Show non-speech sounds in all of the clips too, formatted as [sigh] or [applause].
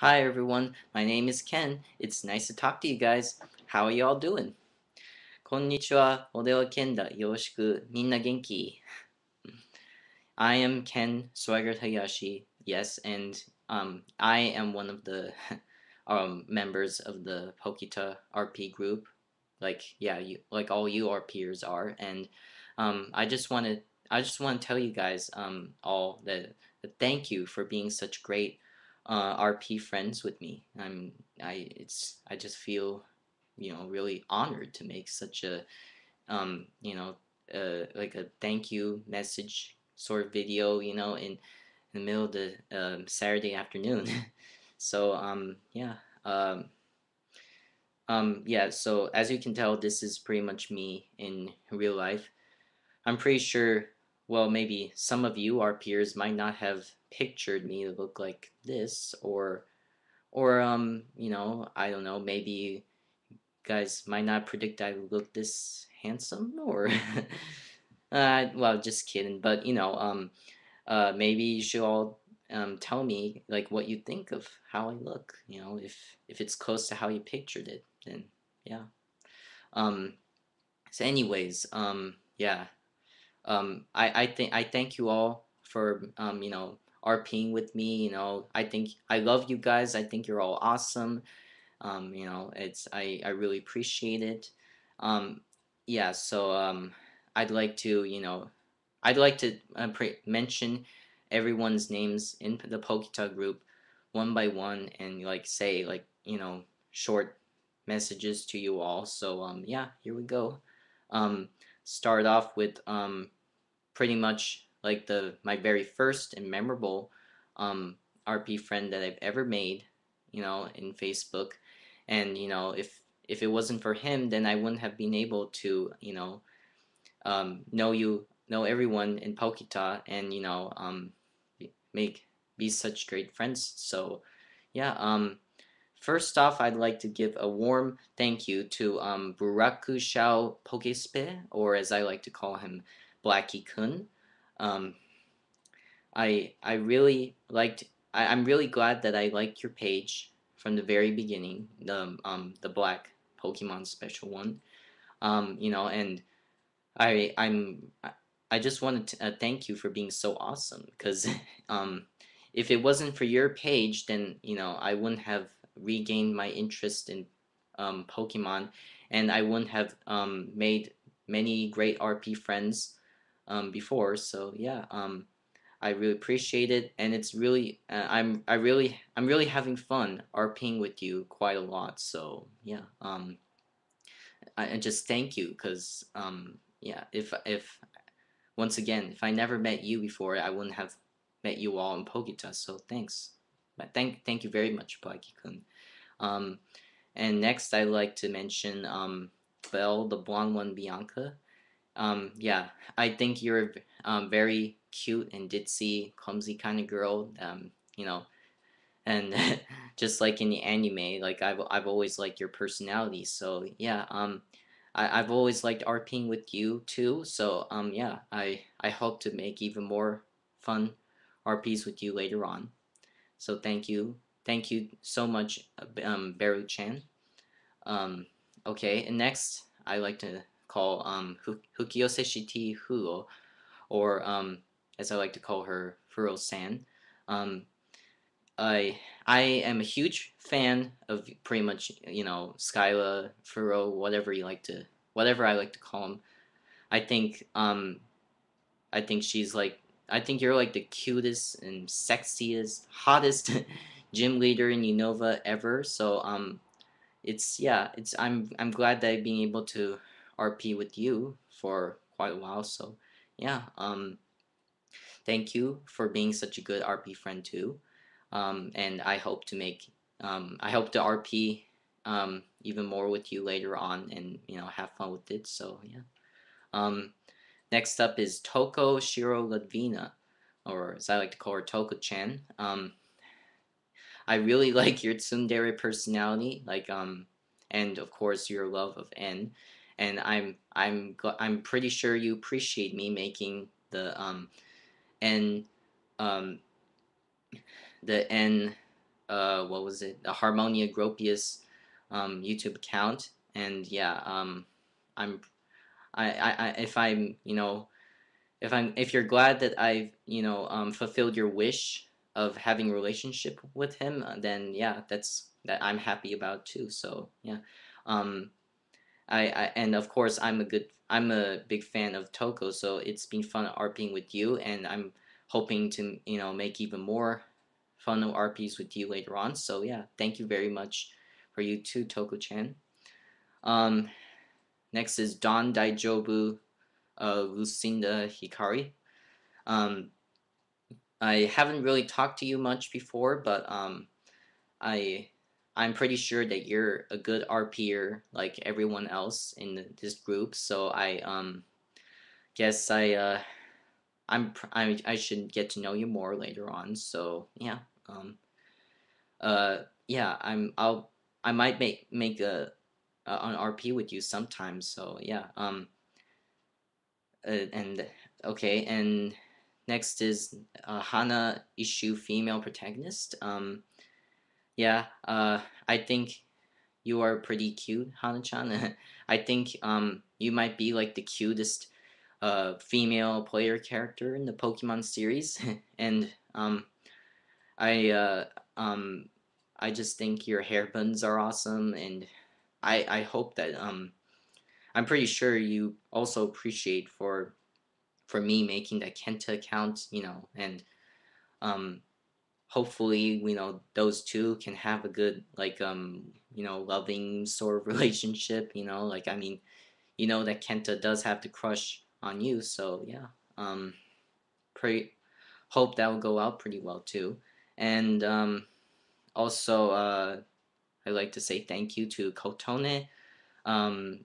Hi everyone, my name is Ken. It's nice to talk to you guys. How are y'all doing? こんにちは、おではケンだ。よろしく。みんな元気 I am Ken Swagger Hayashi. Yes, and um, I am one of the [laughs] um, members of the Poketa RP group. Like yeah, you like all you peers are, and um, I just want to I just want to tell you guys um, all that, that thank you for being such great uh, RP friends with me. I'm I it's I just feel you know really honored to make such a um, you know uh, like a thank you message sort of video you know in, in the middle of the um, Saturday afternoon. [laughs] so um, yeah. Um, um, yeah, so as you can tell, this is pretty much me in real life. I'm pretty sure, well, maybe some of you, our peers, might not have pictured me to look like this or or um you know I don't know maybe guys might not predict I look this handsome or [laughs] uh, well just kidding but you know um uh maybe you should all um tell me like what you think of how I look you know if if it's close to how you pictured it then yeah. Um so anyways um yeah um I I think I thank you all for um you know RPing with me. You know, I think I love you guys. I think you're all awesome. Um, you know, it's I I really appreciate it. Um, yeah, so um, I'd like to you know, I'd like to uh, mention everyone's names in the Poketa group one by one and like say like you know short messages to you all. So um, yeah, here we go. Um, start off with um, pretty much like the my very first and memorable um, RP friend that I've ever made, you know, in Facebook. And you know, if if it wasn't for him, then I wouldn't have been able to, you know, um, know you, know everyone in Poketa, and you know, um, make be such great friends. So, yeah. Um, first off, I'd like to give a warm thank you to um, Buraku Shao Pokespe, or as I like to call him, Blackie Kun. Um, I I really liked. I, I'm really glad that I liked your page from the very beginning. The um the black Pokemon special one. Um, you know, and I I'm I just wanted to uh, thank you for being so awesome because [laughs] um if it wasn't for your page then you know I wouldn't have regained my interest in um, Pokemon and I wouldn't have um, made many great RP friends um, before. So yeah, um, I really appreciate it, and it's really uh, I'm I really I'm really having fun RPing with you quite a lot. So yeah, um, I, just thank you because um, yeah, if if once again if I never met you before, I wouldn't have met you all in Poketa. So thanks, but thank thank you very much, Blackie-kun. Um, and next, I'd like to mention um, Belle, the blonde one, Bianca um, yeah, I think you're um, very cute and ditzy, clumsy kind of girl. Um, you know, and [laughs] just like in the anime, like I've I've always liked your personality. So yeah, um, I I've always liked RPing with you too. So um, yeah, I I hope to make even more fun RPs with you later on. So thank you, thank you so much, um, Baru Chan. Um, okay, and next I like to call um, Hukiyose Shiti Huo, or um, as I like to call her, Furo-san. Um, I I am a huge fan of pretty much you know Skyla, Furo, whatever you like to, whatever I like to call them. I think um, I think she's like I think you're like the cutest and sexiest, hottest [laughs] gym leader in Unova ever. So um, it's yeah, it's I'm I'm glad that I've been able to RP with you for quite a while. So yeah, um, thank you for being such a good RP friend too. Um, and I hope to make, um, I hope to RP um, even more with you later on and, you know, have fun with it. So yeah. Um, next up is Toko Shiro Ladvina, or as I like to call her, Toko-chan. Um, I really [laughs] like your tsundere personality, like, um, and of course your love of N and I'm I'm I'm pretty sure you appreciate me making the um N um the N uh, what was it? The Harmonia Gropius um, YouTube account, and yeah, um, I'm, I, I, I, if I'm, you know, if I'm, if you're glad that I've, you know, um, fulfilled your wish of having a relationship with him, uh, then yeah, that's that I'm happy about too. So yeah, um, I, I and of course I'm a good, I'm a big fan of Toko, so it's been fun RPing with you, and I'm hoping to, you know, make even more fun RPs with you later on. So yeah, thank you very much for you too, Toko-chan. Um, next is Don Daijobu uh, Lucinda Hikari. Um, I haven't really talked to you much before, but um, I I'm pretty sure that you're a good RPer like everyone else in this group. So I um guess I uh I'm I I should get to know you more later on. So yeah um uh yeah I'm I'll I might make make a, a an RP with you sometime. So yeah um uh, and okay and next is uh, Hana issue female protagonist. Um, yeah, uh, I think you are pretty cute, Hana-chan. [laughs] I think um, you might be like the cutest uh, female player character in the Pokemon series, [laughs] and um, I uh, um, I just think your hair buns are awesome, and I I hope that um, I'm pretty sure you also appreciate for for me making that Kenta account, you know, and um, hopefully, you know, those two can have a good, like, um, you know, loving sort of [laughs] relationship, you know, like, I mean, you know that Kenta does have the crush on you, so yeah, um, pray, hope that will go out pretty well too, and um, also, uh, I'd like to say thank you to Kotone, um,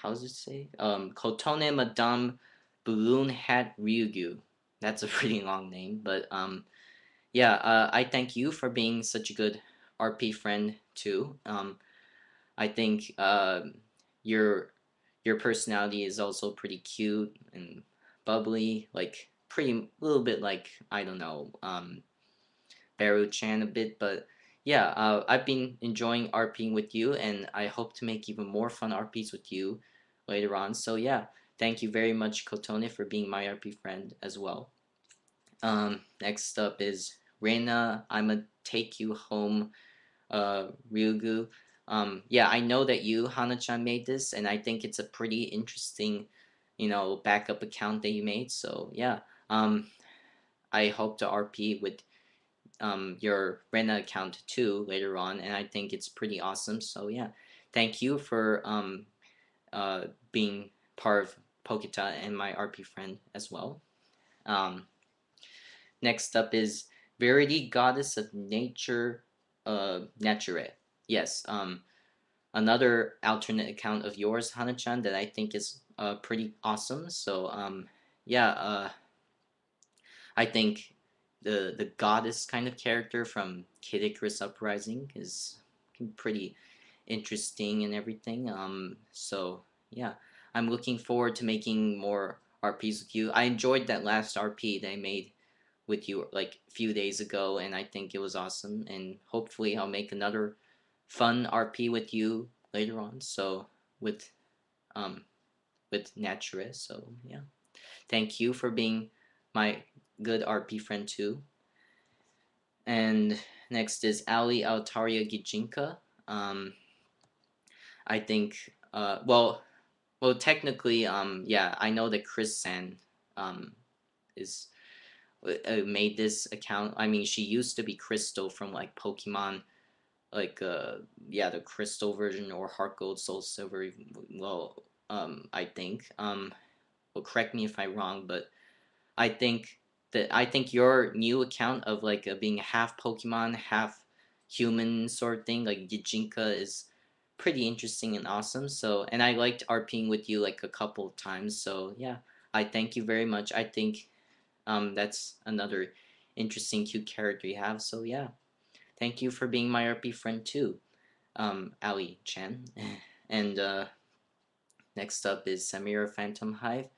how does it say, um, Kotone Madame Balloon Hat Ryugu. That's a [laughs] pretty long name, but um, yeah, uh, I thank you for being such a good RP friend too. Um, I think uh, your your personality is also pretty cute and bubbly, like pretty a little bit like I don't know, um, Baru Chan a bit, but yeah, uh, I've been enjoying RPing with you, and I hope to make even more fun RPs with you later on. So yeah. Thank you very much, Kotone, for being my RP friend as well. Um, next up is Reina, I'ma take you home, uh, Ryugu. Um, yeah, I know that you, Hana-chan, made this, and I think it's a pretty interesting, you know, backup account that you made. So yeah, um, I hope to RP with um, your Rena account too later on, and I think it's pretty awesome. So yeah, thank you for um, uh, being part of Poketa and my RP friend as well. Um, next up is Verity Goddess of Nature, uh, Nature. Yes, um, another alternate account of yours, Hana-chan, that I think is uh, pretty awesome. So, um, yeah, uh, I think the the goddess kind of character from Kid Icarus Uprising is pretty interesting and everything. Um, so yeah. I'm looking forward to making more RPs with you. I enjoyed that last RP that I made with you like a few days ago, and I think it was awesome. And hopefully, I'll make another fun RP with you later on. So with um with Nature. So yeah, thank you for being my good RP friend too. And next is Ali Altaria Gijinka. Um, I think uh, well well, technically, um, yeah, I know that Chris San, um, is uh, made this account. I mean, she used to be Crystal from like Pokemon, like uh, yeah, the Crystal version or Heart Gold, Soul Silver. Well, um, I think. Um, well, correct me if I'm wrong, but I think that I think your new account of like uh, being half Pokemon, half human sort of thing, like Gijinka, is pretty interesting and awesome. So, and I liked RPing with you like a couple of times. So yeah, I thank you very much. I think um, that's another interesting, cute character you have. So yeah, thank you for being my RP friend too, um, Ali Chen. [laughs] and uh, next up is Samira Phantom Hive.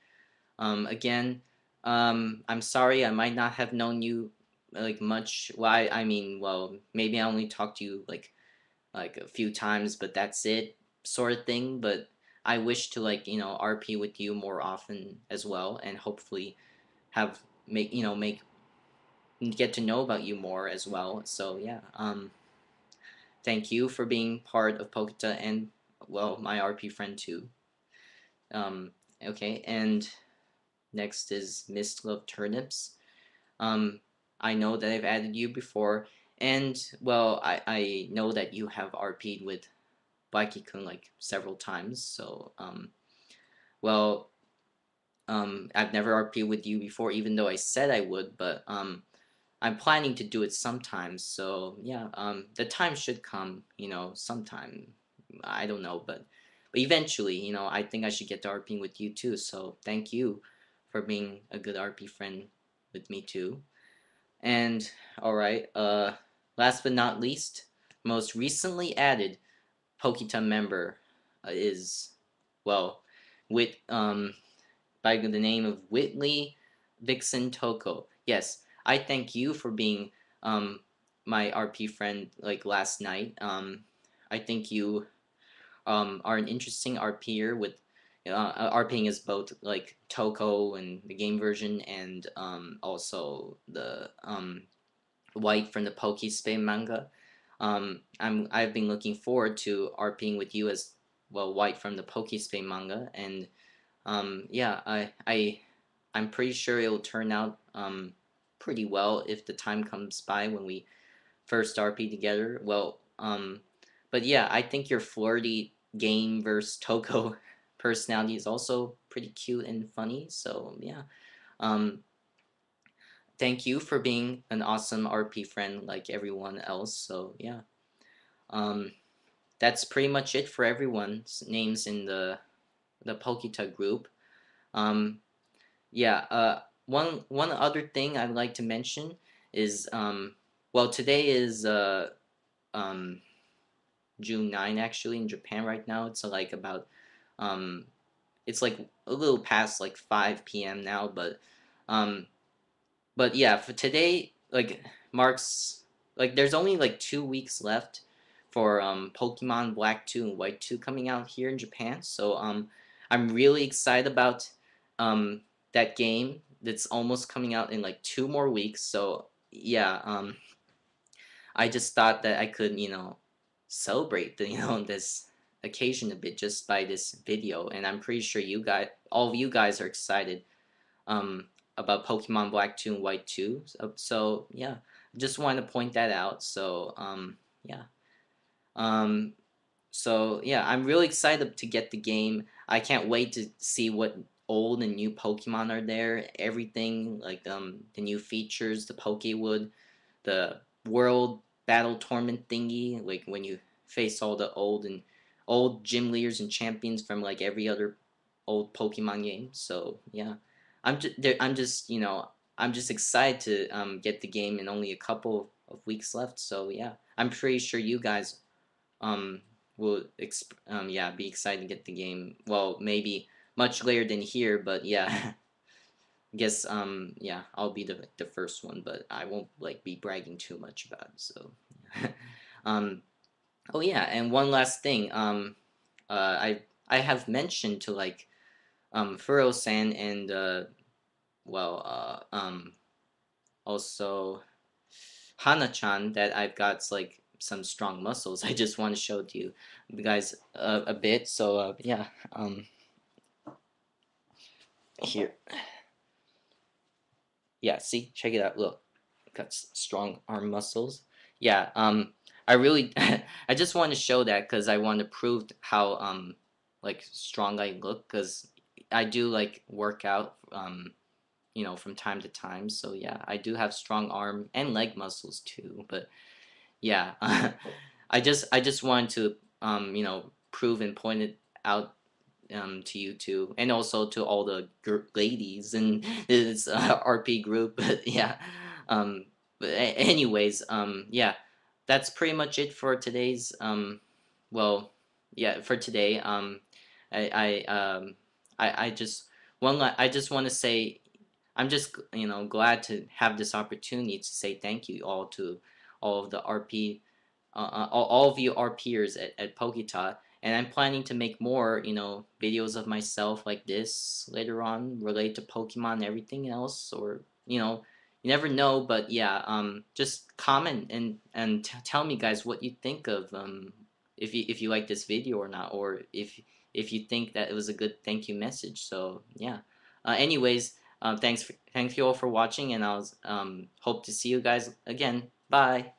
Um, again, um, I'm sorry I might not have known you like much. Well, I, I mean, well, maybe I only talked to you like like a few times, but that's it, sort of thing. But I wish to like you know RP with you more often as well, and hopefully have make you know make get to know about you more as well. So yeah, um, thank you for being part of Poketa and well my RP friend too. Um, okay, and next is Mist Love Turnips. Um, I know that I've added you before, and well, I, I know that you have RP'd with Blackie-kun like several times, so um, well, um, I've never RP'd with you before, even though I said I would, but um, I'm planning to do it sometimes, so yeah, um, the time should come, you know, sometime. I don't know, but but eventually, you know, I think I should get to RPing with you too. So thank you for being a good RP friend with me too. And alright, uh, last but not least, most recently added Poketa member uh, is, well, with, um, by the name of Whitley Vixen Toko. Yes, I thank you for being um, my RP friend like last night. Um, I think you um, are an interesting RPer with uh, RPing is both like Toko and the game version and um, also the um, White from the Pokespe manga. Um, I'm I've been looking forward to RPing with you as well White from the Pokespe manga and um, yeah I I I'm pretty sure it'll turn out um, pretty well if the time comes by when we first RP together. Well, um, but yeah, I think your flirty game versus Toko [laughs] personality is also pretty cute and funny. So yeah, um, thank you for being an awesome RP friend like everyone else. So yeah, um, that's pretty much it for everyone's names in the the Poketa group. Um, yeah, uh, one one other thing I'd like to mention is um, well today is uh, um, June 9 actually in Japan right now it's like about um, it's like a little past like 5 p.m. now but um, but yeah for today like marks like there's only like two weeks left for um, Pokemon Black 2 and White 2 coming out here in Japan so um, I'm really excited about um, that game that's almost coming out in like two more weeks. So yeah, um, I just thought that I could, you know, celebrate the, [laughs] you know, this occasion a bit just by this video. And I'm pretty sure you guys, all of you guys are excited um, about Pokemon Black 2 and White 2. So, so yeah, just wanted to point that out. So um, yeah. Um, so yeah, I'm really excited to get the game. I can't wait to see what old and new Pokemon are there. Everything like um the new features, the Pokewood, the World Battle Tournament thingy, like when you face all the old and old gym leaders and champions from like every other old Pokemon game. So yeah, I'm just I'm just you know I'm just excited to um, get the game in only a couple of weeks left. So yeah, I'm pretty sure you guys um will um yeah be excited to get the game. Well, maybe much later than here, but yeah. [laughs] I guess um yeah, I'll be the the first one, but I won't like be bragging too much about it. So [laughs] um oh yeah, and one last thing. Um uh I I have mentioned to like um Furo-san and uh well uh um also Hana-chan that I've got like some strong muscles. [laughs] I just want to show to you guys a bit. So uh, yeah, um here. Yeah, see, check it out. Look, got strong arm muscles. Yeah, um, I really, [laughs] I just want to show that because I want to prove how um, like strong I look because I do like work out um, you know, from time to time. So yeah, I do have strong arm and leg muscles too. But yeah, [laughs] I just I just wanted to um, you know, prove and point it out um, to you too, and also to all the ladies in [laughs] this uh, [laughs] RP group. But yeah, um, but anyways, um, yeah, that's pretty much it for today's. Um, well, yeah, for today. Um, I I um I I just one I just want to say I'm just you know glad to have this opportunity to say thank you all to all of the RP, uh, uh, all, all of you RPers at, at Poketa. And I'm planning to make more, you know, videos of myself like this later on, related to Pokemon and everything else, or you know, you never know. But yeah, um, just comment and and tell me guys what you think of um, if you if you like this video or not, or if if you think that it was a good thank you message. So yeah. Uh, anyways, uh, thanks for, thank you all for watching, and I'll um, hope to see you guys again. Bye.